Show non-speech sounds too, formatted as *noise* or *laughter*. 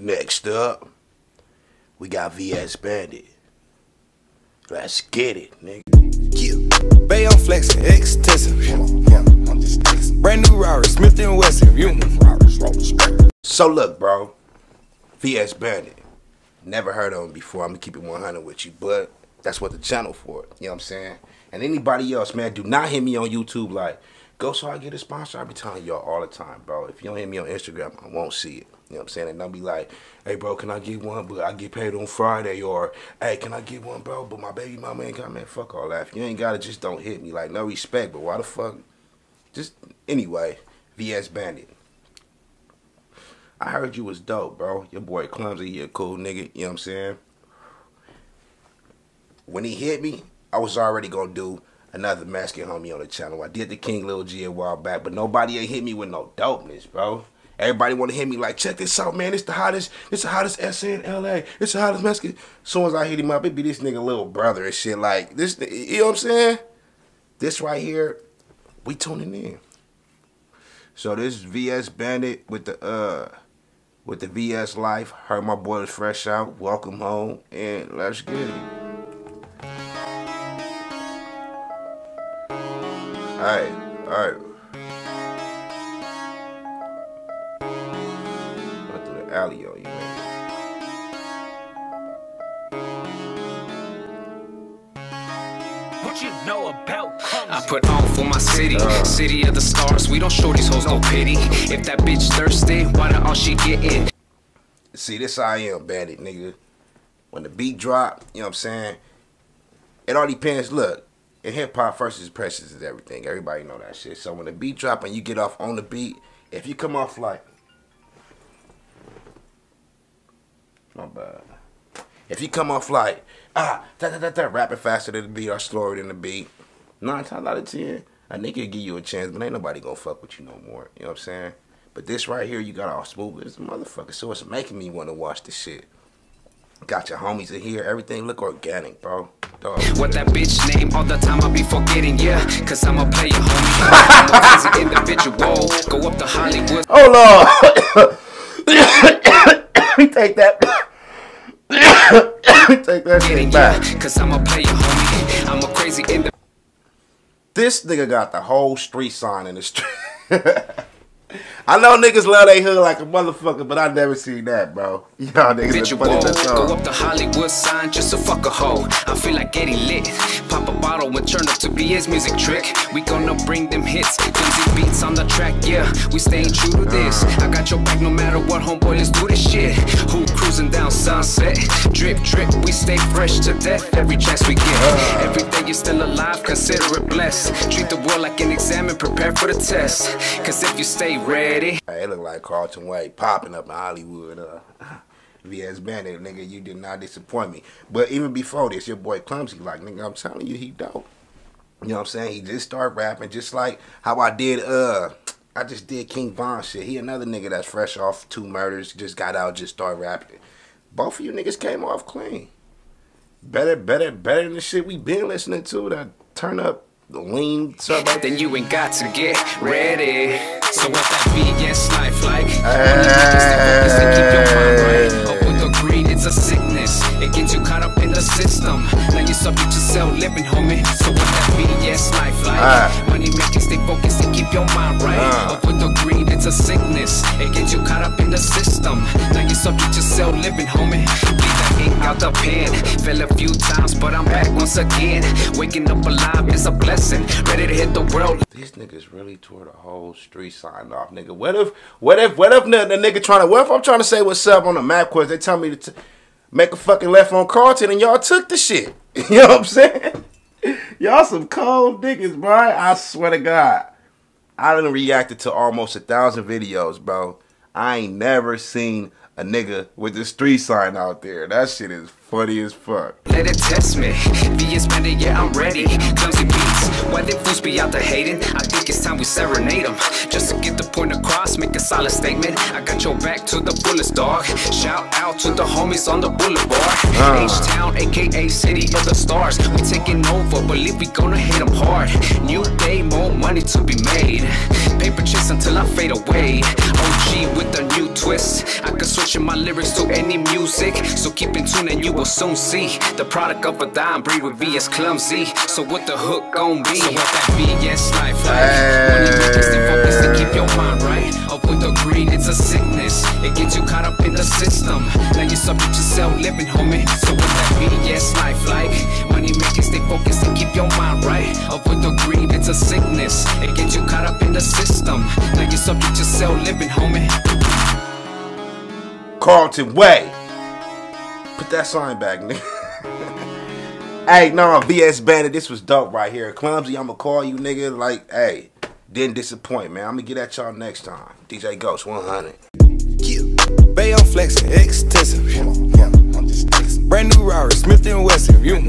Next up, we got VS Bandit. Let's get it, nigga. Yeah. Bay on flexing, extensive. Brand new Rari, Smith and Wesson. So look, bro. VS Bandit. Never heard of him before. I'm gonna keep it 100 with you, but that's what the channel for. You know what I'm saying? And anybody else, man, do not hit me on YouTube like, go so I get a sponsor. I be telling y'all all the time, bro. If you don't hit me on Instagram, I won't see it. You know what I'm saying? And don't be like, hey, bro, can I get one? But I get paid on Friday. Or, hey, can I get one, bro? But my baby mama ain't got, man, fuck all that. If you ain't got it, just don't hit me. Like, no respect, but why the fuck? Just, anyway, VS Bandit. I heard you was dope, bro. Your boy Clumsy, he a cool nigga. You know what I'm saying? When he hit me, I was already gonna do another Mexican homie on the channel. I did the King Lil G a while back, but nobody ain't hit me with no dopeness, bro. Everybody want to hit me like, check this out, man. It's the hottest, it's the hottest SA in LA. It's the hottest Mexican. As soon as I hit him up, it be this nigga little brother and shit. Like this, you know what I'm saying? This right here, we tuning in. So this VS Bandit with the uh with the VS Life. Heard my boy fresh out. Welcome home and let's get it. Alright, alright. Went through the alley on you, man. What you know about I put on for my city, uh. city of the stars. We don't show these hoes no pity. If that bitch thirsty, why the all she getting? See, this I am, bandit, nigga. When the beat drop, you know what I'm saying? It all depends. Look, in hip hop, first impressions is everything. Everybody know that shit. So when the beat drop and you get off on the beat, if you come off like, my bad. If you come off like, ah, da da da da, rapping faster than the beat or slower than the beat, nine times out of ten, a nigga give you a chance, but ain't nobody gonna fuck with you no more. You know what I'm saying? But this right here, you got all smooth as a motherfucker, so it's making me want to watch the shit. Got your homies in here, everything look organic, bro. Dog. What that bitch name all the time I be forgetting, yeah. Cause I'm a player, homie. *laughs* I'm a individual. Go up to Hollywood. Oh, Hold on. *coughs* Take that. *coughs* We take that shit back. cause I'm a player, homie. I'm a crazy individual. This nigga got the whole street sign in the street. *laughs* I know niggas love they hood like a motherfucker, but I never seen that, bro. Y'all niggas Bitch, you funny that Go song. up to Hollywood sign just to fuck a hoe. I feel like getting lit. Pop a bottle and turn up to BA's music trick. We gonna bring them hits. Clumsy beats on the track, yeah. We staying true to this. I got your back no matter what, homeboy. Let's do this shit. Who cruising down sunset? Drip, drip. We stay fresh to death every chance we get. Every day you're still alive, consider it blessed. Treat the world like an exam and prepare for the test. Cause if you stay ready. Hey, it look like Carlton Way popping up in Hollywood. Uh, *laughs* VS Bandit, nigga, you did not disappoint me. But even before this, your boy Clumsy, like, nigga, I'm telling you, he dope. You know what I'm saying? He just started rapping just like how I did, uh, I just did King Von shit. He another nigga that's fresh off two murders, just got out, just started rapping. Both of you niggas came off clean. Better, better, better than the shit we been listening to that turn up the lean then you ain't got to get ready. So what that VS life like? When you make it stay focused and keep your mind right. Up with the greed, it's a sickness. It gets you caught up in the system. Now you're subject yourself self living, homie. So what that VS life like? Ah. Money make it stay focused and keep your mind right. Ah. Up with the greed, it's a sickness. It gets you caught up in the system. Now you're subject yourself self living, homie. Leave that ink out the pen. Fell a few times, but I'm back once again. Waking up alive is a blessing. Ready to hit the world. These niggas really tore the whole street sign off, nigga. What if, what if, what if the, the nigga trying to, what if I'm trying to say what's up on the MapQuest? They tell me to t- make a fucking left on Carlton and y'all took the shit. *laughs* You know what I'm saying? Y'all some cold niggas, bro. I swear to God. I done reacted to almost a thousand videos, bro. I ain't never seen a nigga with the street sign out there. That shit is funny as fuck. Let it test me. VS Bandit, yeah, I'm ready. Clumsy beats. Why they fools be out there hating? I think it's time we serenade them. Just to get the point across, make a solid statement. I got your back to the fullest, dog. Shout out to the homies on the boulevard. Uh. H-Town, aka City of the Stars. We taking over, believe we gonna hit them hard. New day, more money to be made. Paper chase until I fade away. OG with a new twist. I can switch in my lyrics to any music. So keep in tune and you will soon see the product of a dime breed with VS clumsy. So what the hook gon' be? So what that VS life like? When you keep your mind right. Up with the greed, it's a sickness. It gets you caught up in the system. Now you're subject to living, homie. So what that VS life like? Money make it, stay focused and keep your mind right. Up with the greed, it's a sickness. It gets you caught up in the system. Now you're subject to living, homie. Carlton Way. Put that sign back, nigga. *laughs* hey, no, VS Bandit, this was dope right here. Clumsy, I'ma call you, nigga. Like, hey, didn't disappoint, man. I'm gonna get at y'all next time. DJ Ghost 100. Yeah. Bay on flexing, extensive. Brand new Rari, Smith and Wesson. You.